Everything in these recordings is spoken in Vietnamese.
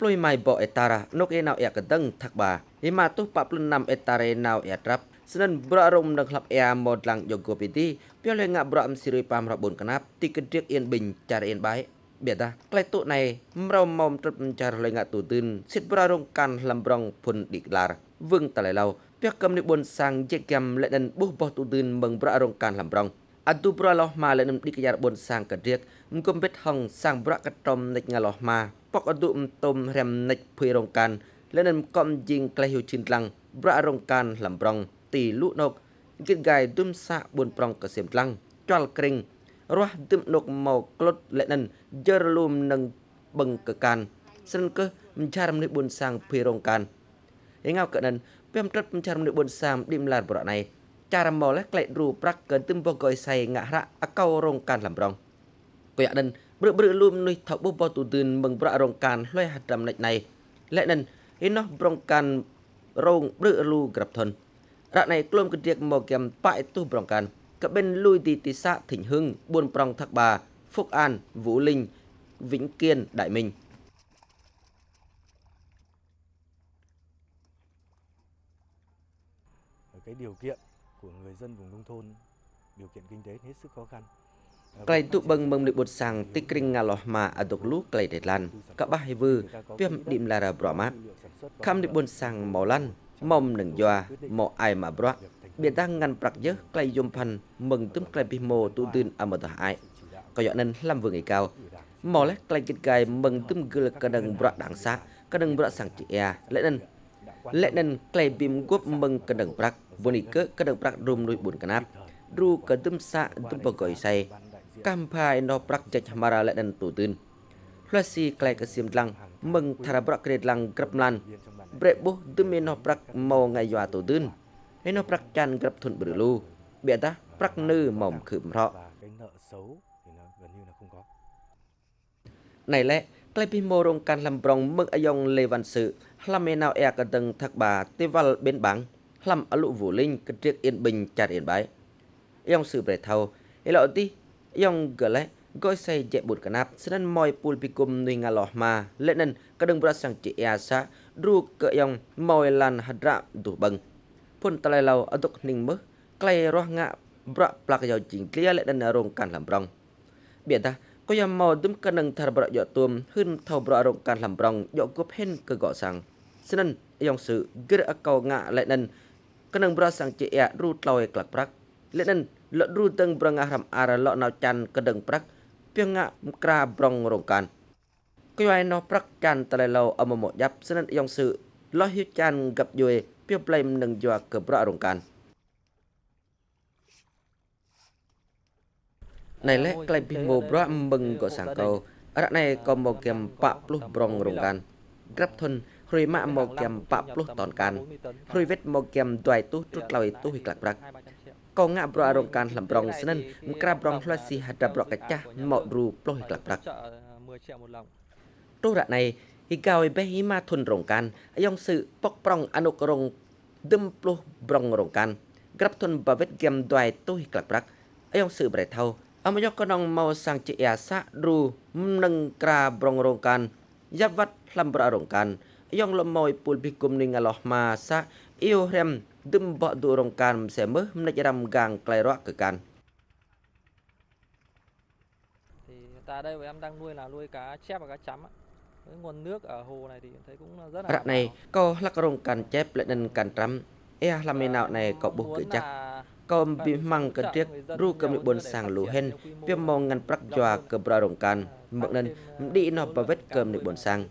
plui mai bo etara nok e nau ya kedeng thakba ima tu 46 etare nau ya trap senen bra rom nang klap ya mod lang yogo piti pio le ngak bra am sirui pam rabun kenap ti kedriek ien bình cara ien bai បៀតាក្លែកតុណៃមរមុំត្រឹមចារលេងតុទិនសិតប្ររងកាន់លំប្រងភុនឌីក្លារវឹងតឡៃឡៅពះកំនិបុនសាងជាកំលេដិនបុបោះតុទិនមងប្ររងកាន់លំប្រងអតុប្រឡោះម៉ាលេនឌីកយ៉ារបុនសាងករៀកមគុំបិតហងសាងប្រកតំនិចងឡោះម៉ាពកអតុមតុមរំនិចភុយរងកាន់លេនកំជីងក្លេះយូឈិនឡាំងប្ររងកាន់លំប្រងទីលុណុកគិតកាយទុំសាបុនប្រងកសៀម pok adu entom rem nek phui rong kan lenen kom jing kleh yu chin tlang bra rong kan lam brong ti lu nok git gai dum sa bun prong ke sem tlang chwal kring roh dum nok mau klot lenen jer lum nang beng ke kan sen ke mencaram ni bun sang phui rong kan ngau ke nen pem trat mencaram ni bun sang dim lar bro này ចារមលក្លែករូប្រាក់កើទឹមបកយសៃងៈរៈអកោរងកានលំរងកយអដិន bự bự lùm nuôi thọ bố bò tụ đừng bằng bạ rong can loay hạt đầm này này. Lẽ nên in nó rong can rong bự lù gặp thân rạ này clom cái việc mò kèm bãi tu rong can các bên lui đi tì xã thỉnh hưng, buôn prong thác bà, phúc an, vũ linh, vĩnh kiên, đại minh. Cái điều kiện của người dân vùng nông thôn, điều kiện kinh tế hết sức khó khăn. ក្លែទុបឹងមឹងលិបុតសាំងទីគ្រិងងាឡោះម៉ាអដុកលូក្លែដេឡាន់កបាហេវើពីមឌីមឡារ៉ាប្រម៉ាត់ខំលិបុនសាំងម៉ោឡាន់ម៉មនឹងយ៉ាមកអៃម៉ាប្រក់បៀតាងាន់ប្រាក់យើក្លែយំផាន់មឹងទឹមក្លែពីម៉ូទូទឿនអមតអៃក៏យកនិនឡាំវើងឯកោម៉ោលេក្លែគិតកាយមឹងទឹមកឹលកដឹងប្រក់ដាំងសាកដឹងប្រក់សាំងជីអែលេនិនលេនិនក្លែពីមគប់មឹងកដឹងប្រាក់វូនីកើកដឹងប្រាក់រុំលុយ4កណាប់រូកដឹងសាក់ទឹមបកុយសៃ កំផាយណោប្រាក់ចេចមារ៉ាលេនិនទូទឿនផ្លាស៊ីក្លៃកសៀមឡាំងមឹងថារប្រក់ក្រេតឡាំងក្របឡានប្រេបុទឹមមានណោប្រាក់មកងៃយ៉ាទូទឿន nên nó prak chan grab thun bự lu bịa ta prak nư mỏng khửm rọ này lẽ klai pi mô rong can làm brong mực ayong lê văn sự làm mê nào e cả tầng thạc bà tê val bên bảng làm ở lụ vũ linh cái triệt yên bình chả yên bái ayong sự bể thâu ấy lọ ti yong gale goi say jet bột kanap senan moi pul pikum nui ngalah ma lenen kadang berat sang ci asa dru ke yong moi lan hadra du bang pun talai lau aduk ning mơ klai roh nga bra plak yau jing klia lenen rong kan lam brong. Biar ta có yam mau dum kanang thar bra yo tum hun thau bra rong kan lam brong yo gup hen ke go sang. Senan yang sự gir akau nga lenen kanang bra sang ci ya ru tloi klak prak. Lenen លក់រូទាំងប្រងាស់រំអារលក់ណៅច័ន្ទកដឹងប្រាក់ពីងាក់ក្រាប្រងរងកានគយណោះប្រាក់ច័ន្ទតឡៃឡោអមមកយ៉ាប់ស្និតយ៉ងស៊ឺលោះហ៊ីច័ន្ទកັບយយពីប្លែមនឹងយកកប្ររងកានណៃលេក្លែងពីមោប្រមឹងក៏សាំងកោរណៃក៏មកគំបាក់ផ្លុះប្រងរងកានក្រាប់ធុនរួយម៉ាក់មកគំបាក់ផ្លុះតនកានរួយវេតមកគំដួយទុះទ្រុតឡយទុះក្លាក់ប្រាក់ rongkan grab thun rồi mạ một kem pạ plus tòn can rồi vết một kem đoài tu trút lòi tu hịch lạc brak có ngã bra rongkan làm brong senen grab brong flasi hada bra kacha một ru plus hịch lạc brak tu rạ này ហីកោបេហ៊ីម៉ាធុនរងកានអយ៉ងសឺប៉ុកប្រងអនុករងដឹមផ្លោះប្រងរងកានក្រាប់ធុនបវិតហ្គេមដៃទុយក្លាក់ប្រាក់អយ៉ងសឺប្រៃថោអមយកកនងមកសាំងជាអាសារូនឹងក្រាប្រងរងកានយ៉ាប់វត្តផ្លំប្ររងកានអយ៉ងលមយពុលពីគុំនឹងអឡោះម៉ាសាអ៊ីវរែ dum bọ tụ rong can sẽ mơ nách ram gang clay rock cả can thì tại đây của em đang nuôi là nuôi cá chép và cá chấm ạ cái nguồn nước ở hồ này thì thấy cũng rất là rạc này có lắc rong can chép lại nên can trăm e à, làm nào này CÓ buộc cửa chắc. CÓ bị măng cần triết ru ờ, cơm bị buồn sàng lù hen viêm mong ngăn prắc dòa cơm bra rồng can mượn nên đi nọ BÀ vết cơm để buồn sàng.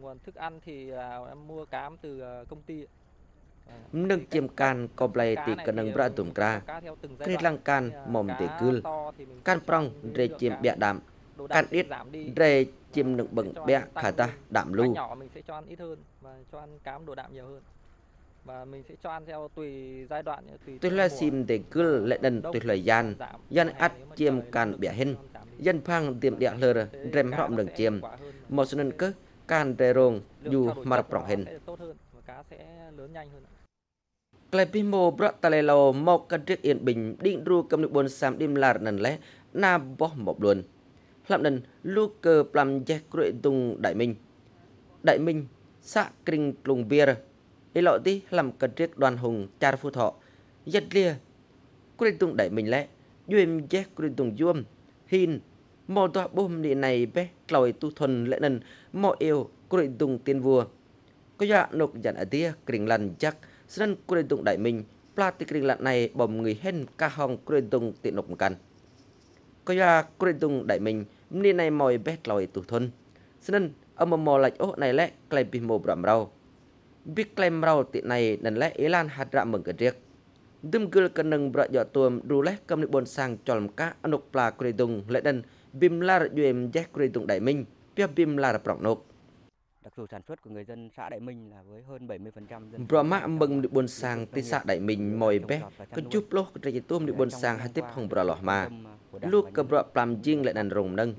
nguồn thức ăn thì à, em mua cám từ ờ, công ty nâng chiêm can có blay tì cần nâng bra tùm kra kri lăng can mồm tì cư. can prong rê chiêm bẹ đạm. can ít rê chim đựng bừng bé khả ta đạm lưu nhỏ mình sẽ cho ăn ít hơn và cho ăn cám đồ đạm nhiều hơn. Và mình sẽ cho ăn theo tùy giai đoạn tùy tôi là sim để cứ lệ đần tôi là gian. gian ắt chiêm can bẻ hin dân phang tiệm địa lơ rem họng đường chiêm. một số nên cứ can rê rong dù mà prong hin Clepimo bro talelo một cái yên bình định ru cầm được bốn sam đêm là nần lẽ na bó một luôn. Làm nần lu cơ plam giác cưỡi tung đại minh. Đại minh xã kinh lùng bia ý lộ làm cần triết đoàn hùng cha thọ. Giật lia cưỡi tung e đại minh lẽ duyên giác cưỡi tung duom hin mò tòa bom địa này bé lòi tu thuần lẽ nần mò yêu cưỡi e tung tiên vua. Có dạ nộp dặn ở tia kinh lành chắc ស្និនគ្រេតុងដៃមីងផ្លាទីគ្រីងឡាត់ណៃបំងីហិនកាហងគ្រេតុងទីនុកកាន់ក៏យ៉ាគ្រេតុងដៃមីងនេះណៃម៉យបេះក្លោយទុទុនស្និនអមមលាច់អូណៃឡែក្លែពីមោប្រាំរោប៊ីក្លែមរោទីណៃណឡែអេឡានហាត់រ៉មងករៀកឌឹមគលកនឹងប្រយោទួមរូលេះកំនិបនសាងចលមកាអនុកផ្លាគ្រេតុងលេដិនប៊ីមឡារយូអេមយ៉េះគ្រេតុងដៃមីងពីប៊ីមឡារប្រងនុក đặc thù sản xuất của người dân xã Đại Minh là với hơn 70% dân Brahma mừng đi buôn sang tây xã Đại Minh mồi bé. có chút lúc ra chỉ tôm đi buôn sang hai tiếp hồng bra lọ mà. lúc cơ bra plam jing lại đàn rồng nâng.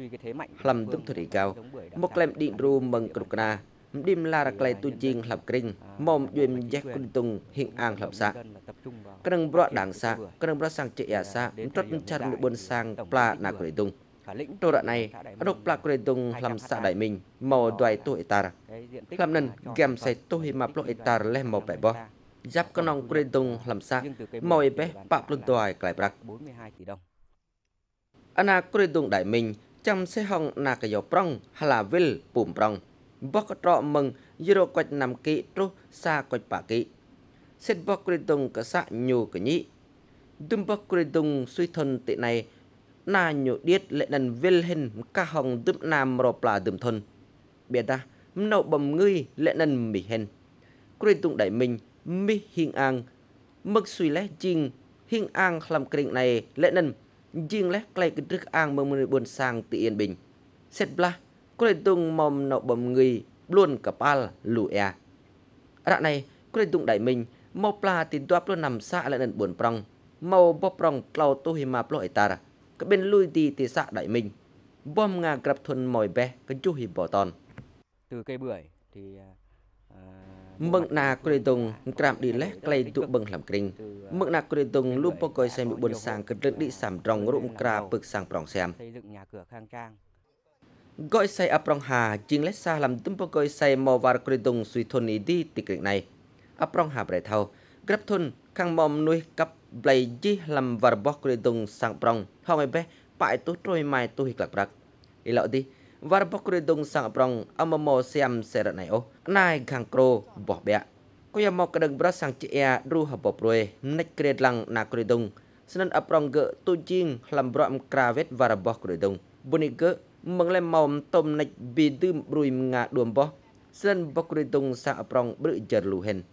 Làm tụm thủy cao. một lem điện ru mừng cực na dim la ra klei tu jing lập kring mom yuem jeh kun tung hiện ang lập sa kadang bra dang sa kadang bra sang che ya sa trot chan đi buôn sang pla na kri tung Đồ đoạn này, độc plak kure tung làm xã đại mình, màu đoài tu etar. Làm nên, gem say tu hi map lo etar leh màu bẻ bó. Giáp con nong kure tung làm xã, màu ebe bạc luôn đoài klai brak. 42 tỷ đồng. Ana kure tung đại mình, chăm xe hong na cái dầu prong, hala vil bùm prong. Bó có trọ mừng, euro quạch nằm kỵ tru, xa quạch bả kỵ. Xét bó kure tung cả xã nhu cả nhị. Đâm bó kure tung suy thân tị này, ណាញូឌៀតលេដិនវិលហ៊ិនកះហងទឹបណាមរប្លាទឹមធុនបៀតានៅបំងឿយលេដិនមីហ៊ិនគ្រឿទុងដៃមីងមីហ៊ីងអាងមឹកស៊ុយលេះជីងហ៊ីងអាងក្លាំក្រេងណៃលេដិនជីងលេះក្លែកគ្រឹកអាងមើមនឿនសាងទីអៀនបិញសេតប្លាគ្រឿទុងមុំនៅបំងឿយខ្លួនកប៉ាល់លូអែរ៉ាណៃគ្រឿទុងដៃមីងមកប្លាទីនទាប់ខ្លួនណាំសាលេដិនបួនប្រងមកបបប្រងក្លោទុហ៊ីម៉ាប្លោអេតារ៉ា cái bên lui đi tì xã đại minh bom ngà gặp thuần mỏi bé cái chú hiệp bỏ tòn. Từ cây bưởi thì à, mừng na cười tung kram đi lẽ clay tụ bừng làm kinh mừng na cười tung lúc bò coi xem bị buồn sang cái lực đi sảm rong rụng kra bực sang prong xem. gọi say áp prong hà chính lẽ xa làm tum bò coi say mò var cười tung suy thôn ý đi kinh này. Áp prong hà bể thâu grab thôn khang mom nuôi cặp Blay làm vật bóc cái đồng sang prong không ai bé bại tốt rồi mai tôi hịch lạc bạc ý lọ đi vật bóc cái đồng sang prong âm mò xem xe rợn này ô nai khang cro bỏ bẹ có nhà mọc cái đồng bớt sang chị e ru hợp bọc rồi nách cái lăng nà cái đồng sân ấp prong gỡ tu chiên làm bọm cà vết vật bóc cái đồng bún gỡ mừng lên màu tôm nách bì tư rùi ngà đuồm bó sân bóc cái đồng sang prong bự chật lù hình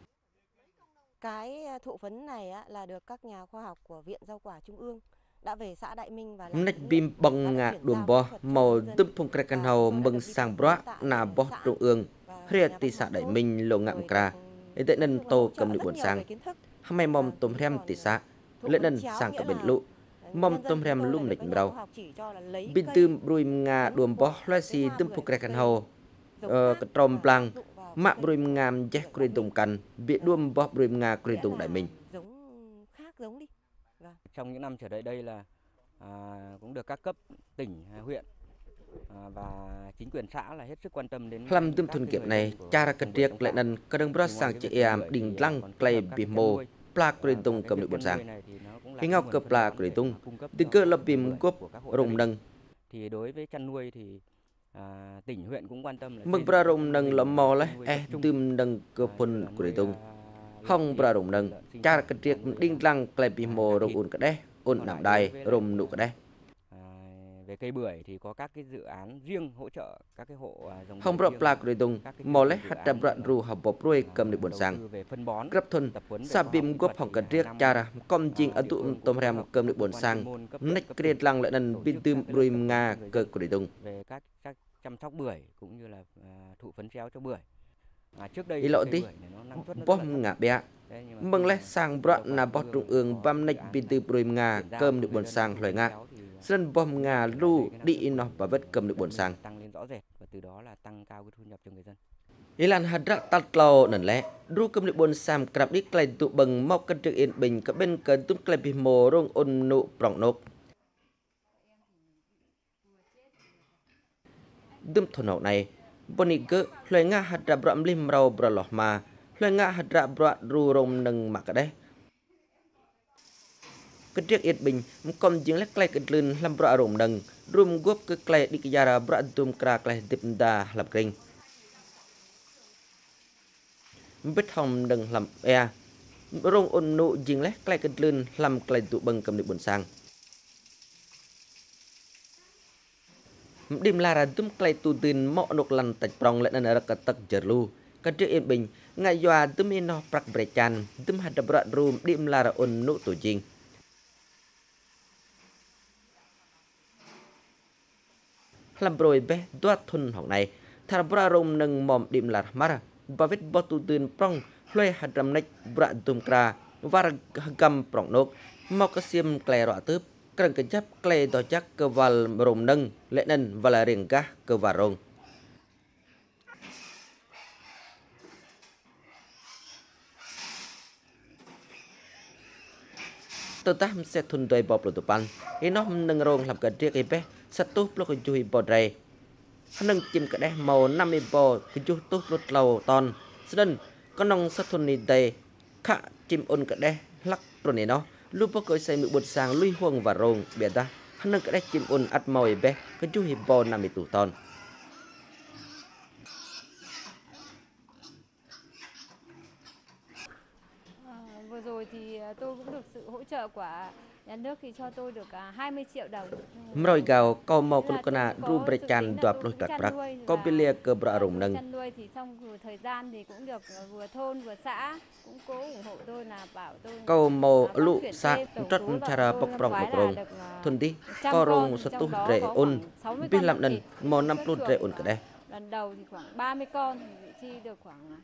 cái thụ phấn này á, là được các nhà khoa học của Viện Rau quả Trung ương đã về xã Đại Minh và Nách bim đã ngạ đùm bò màu nhân phong krekan Và hầu mừng sang bó viện xã trung ương. Hria tì xã đại minh lộ ngạm kra Ê tệ là tô cầm rất buồn sang. Hăm mong Và tôm rem tì xã. Lệ chéo sang bên là, lụ. Dân tôm rem lum nịch lấy Bin cây, tươm brui nga cột bó loa si tươm phục krekan cây hầu giống Ờ, và plang Mạ jeh Đại kuri Minh. tung kan Bị đuôm brui nga kuri Nghĩa tung đại là minh giống khác giống đi. Vâng. Trong những năm trở lại đây là à, cũng được các cấp tỉnh, à, huyện à, và chính quyền xã là hết sức quan tâm đến các thun cái kiệp này Cha ra bưởi triệt nên Kadang bro Thì ngoài sang chị em Đình à, lăng clay bì cái mô. Pla À, kuri và tung cầm cũng là Khi cái ngọc cập kuri để tung cho cơ cái bìm gia rồng nâng Thì đối với chăn nuôi thì à, tỉnh huyện cũng quan tâm là Mừng xây dựng bra các rồng mô nâng lắm mò tập trung. tươm nâng cơ À, là kuri nuôi, tung à, thịt, bra rồng nâng sản cái triệt Đinh lăng clay bì à, gà rồng ôn cái đế Còn nằm lại, rồng nụ cái đế à, về cây bưởi thì có các cái dự án riêng hỗ trợ các cái hộ à, dòng và kuri tung các cái Mò trình dự hạt bra như là, ru hợp bọc ruồi à, cầm đi buồn phân Sa kỹ gốp thuật hong thì cái hàng triệt năm cha ra jing à, ở địa tụ phương tôm hợp cầm cơ buồn huyện Nách tỉnh lăng lại nần chức tươm tập nga cơ dân. Kuri các các chăm sóc bưởi cũng như là à, thụ phấn chéo cho bưởi. À, trước đây Ý thì lộ cây tí nó nó là Bom nhưng mà Mừng lẽ sang Rau quả na Trung ương băm nách là brui nga chuyển giao cơm được buồn dân sang loài phấn nga. chéo thì, à, Sân bom cái năng đi của và vết cầm được buồn sang là tăng lên rõ rệt và từ đó là tăng cao cái thu nhập cho người dân. Ilan hadra tatlo nan le ru cầm được buồn sam krab đi klai tụ bằng mau cân trực yên bình cả bên cần tum klai bì mồ rong ôn nụ prong nộp Đâm thôn hậu này បនីកលួយងាហាត់រ៉ាប់រំលឹមរោប្រឡោះម៉ាលួយងាហាត់រ៉ាប់រ៉ារូរមនឹងម៉ាក់ដេះកន្តិកអៀតបិញមកុំជាងលេក្លែកលឿនលំប្រអរមនឹងរួមគប់គឺក្លែឌីកយ៉ារ៉ាប្រទុំក្រាក្លែទិបដាលបក្រេងបិទហំនឹងលំអែរងអ៊ុននុជាងលេក្លែកលឿនលំក្លែទុបឹងកំនិបុនសាំង dimlaradum klaitudin mok nuk lantaj prong let nan rakatak jerlu kadri in bing ngaywa dum ino prak brechan dum hadabrat rum dimlara un nuk tujing làm rồi bé đoạt thun học này thar bra rom nâng mom dim lar mar ba vết bo tu tưn prong lôi hạt rầm nách bra tum kra và gam prong nok mọc xiêm klè rọ tớp ក្រឹងកញ្ចាប់ក្លេតចាក់កវលរំនឹងលេនិនវលរៀងកាសកវរងទៅតាមសេទុនដោយបបលតុបានឯនោះនឹងរងលំកាត់រៀកឯបេះសតុះប្លុកជួយបដរេនឹងជីមកដេះម៉ោណាំមីបោកជុះទុះលុតឡោតនស្ដិនក្នុងសតុននេះទេខជីមអ៊ុនកដេះលាក់ប្រនេះនោះ lúc bác cởi xây mực bột sàng lui huông và rồng bia ta hắn nâng cái đách chim ôn ắt màu bè cái chú hiệp bò nằm bị tủ tòn vừa rồi thì tôi cũng được sự hỗ trợ của nhà nước thì cho tôi được 20 triệu đồng. Mroi gao kau mau kun kana ru brechan dua puluh kat prak. Kau pilih ke berarung nâng. Chăn nuôi thì trong thời gian thì cũng được vừa thôn vừa xã cũng cố ủng hộ tôi là bảo tôi. Kau mau lu sa trot cara pok prong pok rong. Thun di kau rong satu dre un. Biết làm nên mau 50 dre un cái đây. Lần đầu thì khoảng 30 con thì chi được khoảng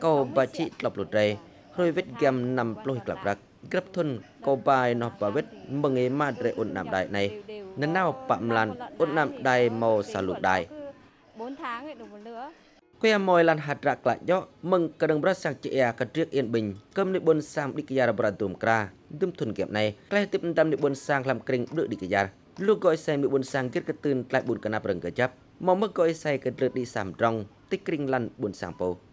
Kau baci lop lu dre. Rồi vết gam 50 klap rak. ក្របធុនកោបាយណោះបវិតមងេម៉ាត្រេអ៊ុនណាំដៃណៃណណៅប៉មឡានអ៊ុនណាំដៃម៉ោសាលុដៃ4 tháng ấy được một nữa គួយម៉យឡានហាត់រ៉ាក់ឡាយោមងកដងប្រសាំងជាអាកត្រៀកអៀនបិញកឹមនិបុនសាមឌីកយ៉ារប្រទុំក្រាទឹមធុនគៀបណៃក្លែតិបតាមនិបុនសាងក្លាំក្រិងដឹឌីកយ៉ាលោកកយសែនិបុនសាងគិតកទឿនក្លែប៊ុនកណាប្រងកចាប់មកមកកយសែកត្រើឌីសាមត្រង់តិក្រិងឡាន់ប៊ុនសាងពោ